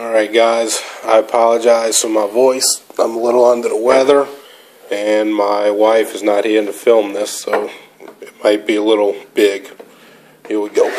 Alright, guys, I apologize for my voice. I'm a little under the weather, and my wife is not here to film this, so it might be a little big. Here we go.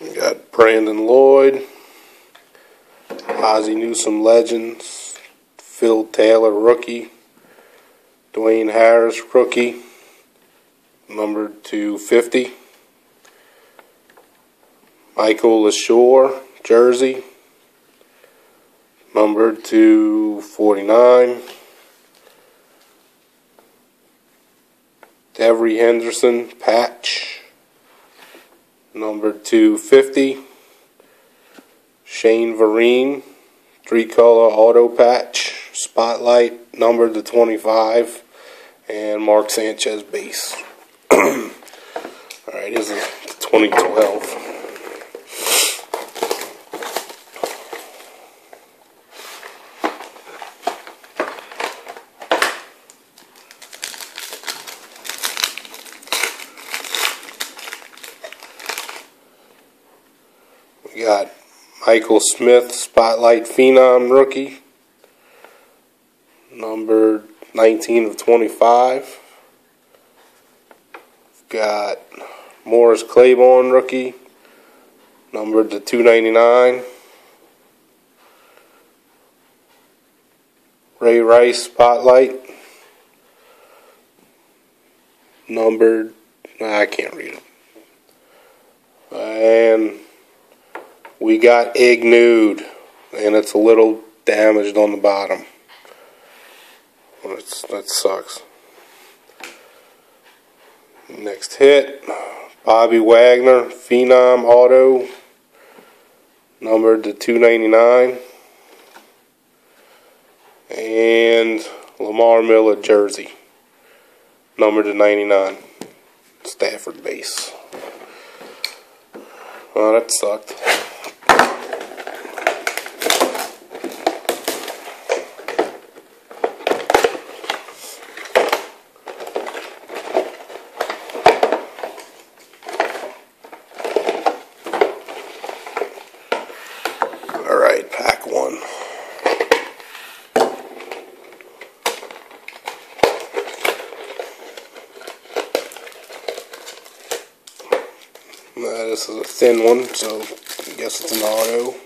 We got Brandon Lloyd, Ozzie Newsome Legends, Phil Taylor Rookie, Dwayne Harris Rookie, number 250, Michael LaShore Jersey, numbered to 49, Devery Henderson Patch, number to 50. Shane Vereen, three color auto patch, spotlight, numbered to 25. And Mark Sanchez base. Alright, this is 2012. We got Michael Smith, Spotlight Phenom rookie, number 19 of 25. Got Morris Claiborne rookie, numbered to 299. Ray Rice Spotlight, numbered, I can't read it. And we got nude, and it's a little damaged on the bottom. That sucks. Next hit, Bobby Wagner, Phenom Auto, numbered to 299. And Lamar Miller jersey, numbered to 99. Stafford base. Well, that sucked. Alright, pack one. Uh, this is a thin one, so I guess it's an auto.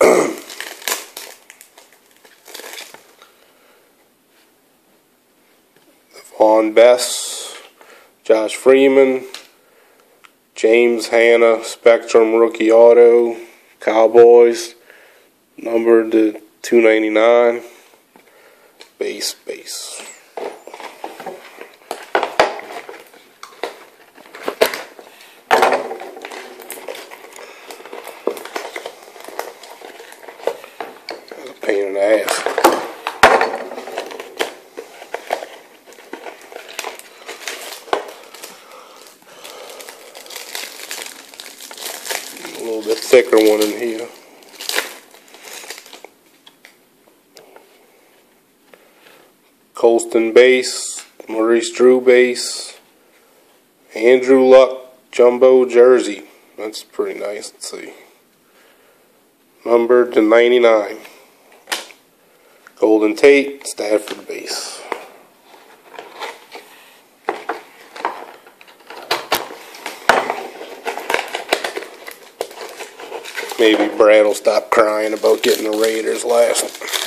Vaughn Bess, Josh Freeman, James Hanna, Spectrum Rookie Auto, Cowboys, numbered to 299, base, base. The. A little bit thicker one in here. Colston base, Maurice Drew base, Andrew Luck jumbo jersey. That's pretty nice. Let's see. Numbered to 99. Golden Tate, Stafford base. Maybe Brad will stop crying about getting the Raiders last.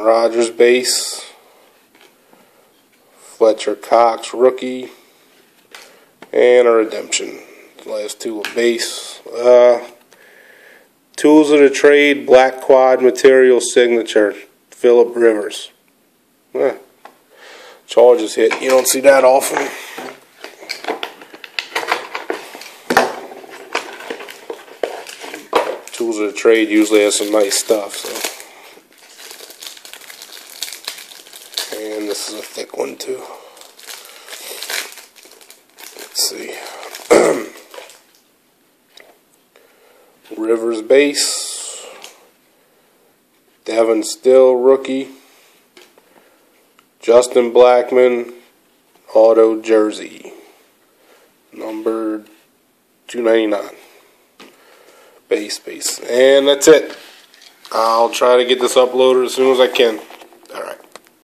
Aaron Rodgers base. Fletcher Cox rookie. And a redemption. The last two of base. Uh, Tools of the Trade Black Quad Material Signature, Philip Rivers. Yeah. Chargers hit. You don't see that often. Tools of the Trade usually has some nice stuff. So. And this is a thick one too. Let's see. Rivers base. Devin Still rookie. Justin Blackmon auto jersey. Number 299. Base base. And that's it. I'll try to get this uploaded as soon as I can.